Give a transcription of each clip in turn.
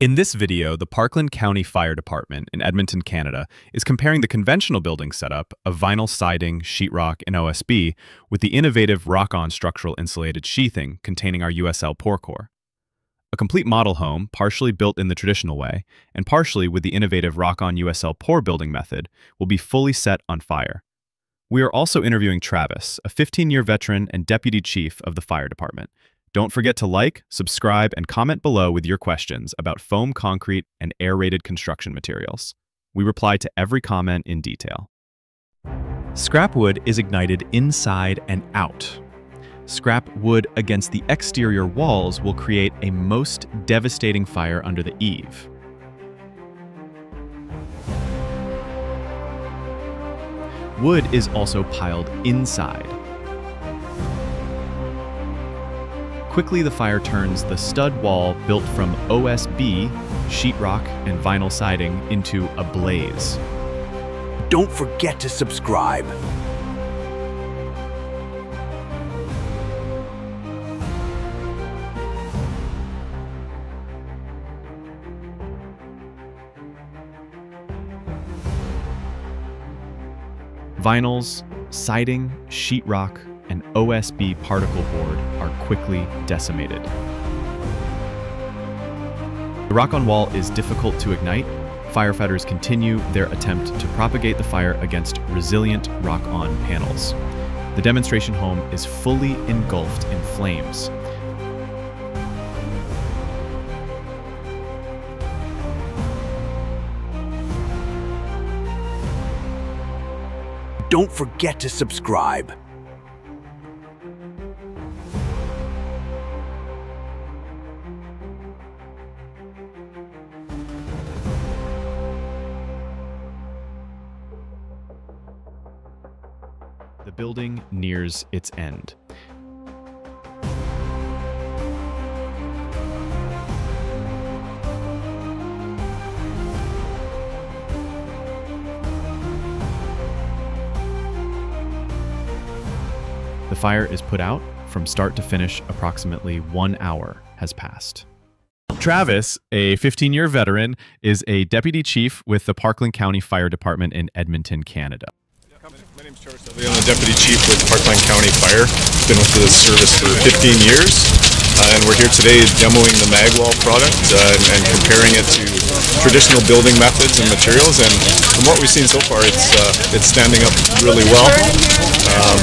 In this video, the Parkland County Fire Department in Edmonton, Canada, is comparing the conventional building setup of vinyl siding, sheetrock, and OSB with the innovative rock-on structural insulated sheathing containing our USLPore core. A complete model home, partially built in the traditional way, and partially with the innovative rock-on USLPore building method, will be fully set on fire. We are also interviewing Travis, a 15-year veteran and deputy chief of the fire department, don't forget to like, subscribe, and comment below with your questions about foam concrete and air-rated construction materials. We reply to every comment in detail. Scrap wood is ignited inside and out. Scrap wood against the exterior walls will create a most devastating fire under the eave. Wood is also piled inside, Quickly, the fire turns the stud wall built from OSB, sheetrock, and vinyl siding into a blaze. Don't forget to subscribe. Vinyls, siding, sheetrock, and OSB particle board are quickly decimated. The rock-on wall is difficult to ignite. Firefighters continue their attempt to propagate the fire against resilient rock-on panels. The demonstration home is fully engulfed in flames. Don't forget to subscribe. The building nears its end. The fire is put out. From start to finish, approximately one hour has passed. Travis, a 15 year veteran, is a deputy chief with the Parkland County Fire Department in Edmonton, Canada. My Travis Dudley. I'm the Deputy Chief with Parkland County Fire. I've been with the service for 15 years, uh, and we're here today demoing the Magwall product uh, and, and, comparing it to traditional building methods and materials. And from what we've seen so far, it's uh, it's standing up really well. Um,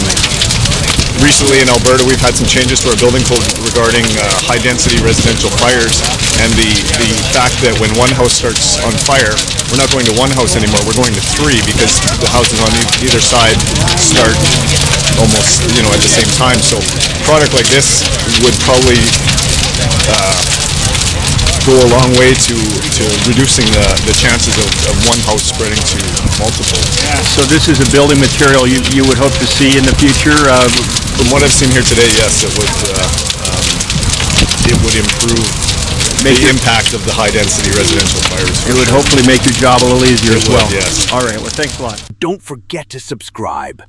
recently in Alberta, we've had some changes to our building code regarding uh, high density residential fires and the, the fact that when one house starts on fire, we're not going to one house anymore, we're going to three because the houses on either side start almost, you know, at the same time. So a product like this would probably uh, go a long way to, to reducing the, the chances of, of one house spreading to multiple. Yeah, so this is a building material you, you would hope to see in the future? Uh, From what I've seen here today, yes, it would, uh, um, it would improve make the impact of the high density residential fires. It would hopefully make your job a little easier it as well. Would, yes. All right, well thanks a lot. Don't forget to subscribe.